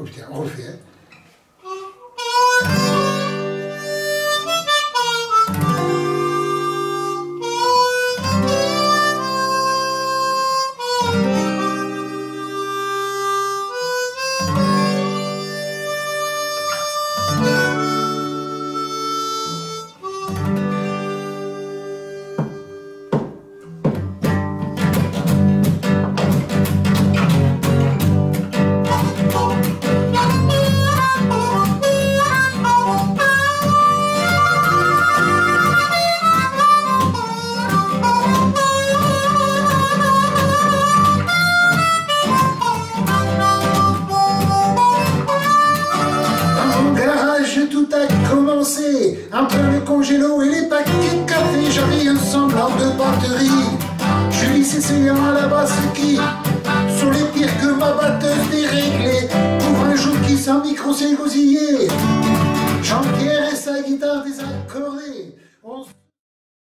Oh putain, on refait. Commencé. Un de congélo et les paquets de café, j'avais un semblant de batterie. Julie s'essayant à la basse qui? Sont les pires que ma batteuse déréglée. Pour un jour qui sans micro s'est. Jean-Pierre et sa guitare. On...